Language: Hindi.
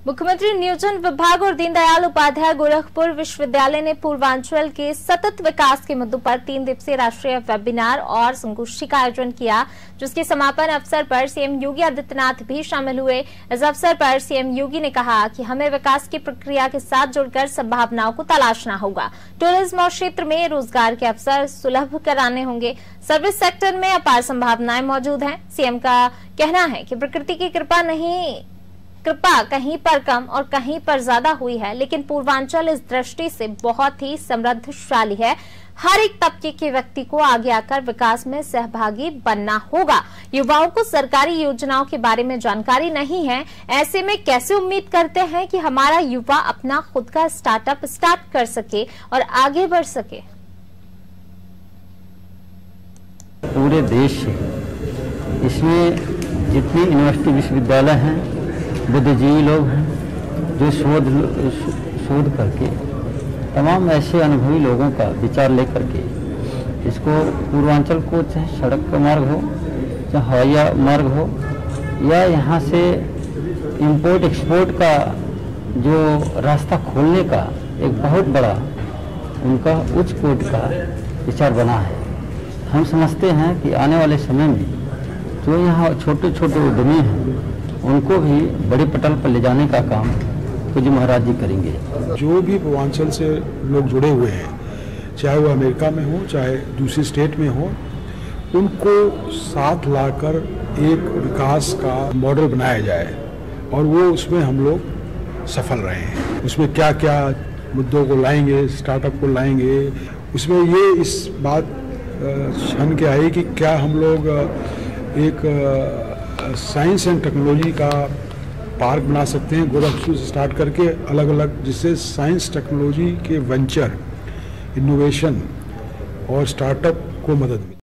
मुख्यमंत्री नियोजन विभाग और दीनदयाल उपाध्याय गोरखपुर विश्वविद्यालय ने पूर्वांचल के सतत विकास के मुद्दों पर तीन दिवसीय राष्ट्रीय वेबिनार और संगोष्ठी का आयोजन किया, जिसके समापन अवसर पर सीएम योगी आदित्यनाथ भी शामिल हुए। इस अवसर पर सीएम योगी ने कहा कि हमें विकास की प्रक्रिया के साथ जुड़कर संभावनाओं को तलाशना होगा। टूरिज़्म और क्षेत्र में रोज़गार के अवसर सुलभ कराने होंगे। सर्विस सेक्टर में अपार संभावनाएँ मौजूद हैं। सीएम का कहना है कि प्रकृति की कृपा नहीं कृपा कहीं पर कम और कहीं पर ज़्यादा हुई है, लेकिन पूर्वांचल इस दृष्टि से बहुत ही समृद्धशाली है। हर एक तबके के व्यक्ति को आगे आकर विकास में सहभागी बनना होगा। युवाओं को सरकारी योजनाओं के बारे में जानकारी नहीं है। ऐसे में कैसे उम्मीद करते हैं कि हमारा युवा अपना खुद का स्टार्टअप स्टार्ट कर सके और आगे बढ़ सके? पूरे देश इसमें जितने यूनिवर्सिटी विश्वविद्यालय हैं बुद्धिजीवी लोग हैं जो शोध शोध करके, तमाम ऐसे अनुभवी लोगों का विचार लेकर के इसको पूर्वांचल को चाहे सड़क का मार्ग हो, चाहे हवाई मार्ग हो, या यहाँ से इंपोर्ट एक्सपोर्ट का जो रास्ता खोलने का एक बहुत बड़ा उनका उच्च कोट का विचार बना है। हम समझते हैं कि आने वाले समय में जो यहाँ छोटे छोटे उद्यमी हैं उनको भी बड़े पटल पर ले जाने का काम कुछ महाराज जी करेंगे। जो भी पूर्वांचल से लोग जुड़े हुए हैं, चाहे वो अमेरिका में हो, चाहे दूसरी स्टेट में हो, उनको साथ लाकर एक विकास का मॉडल बनाया जाए और वो उसमें हम लोग सफल रहे हैं। उसमें क्या क्या मुद्दों को लाएँगे, स्टार्टअप को लाएँगे, उसमें ये इस बात क्षण के आई कि क्या हम लोग एक साइंस एंड टेक्नोलॉजी का पार्क बना सकते हैं, गोरखपुर से स्टार्ट करके अलग अलग जिससे साइंस, टेक्नोलॉजी के वेंचर, इनोवेशन और स्टार्टअप को मदद मिले।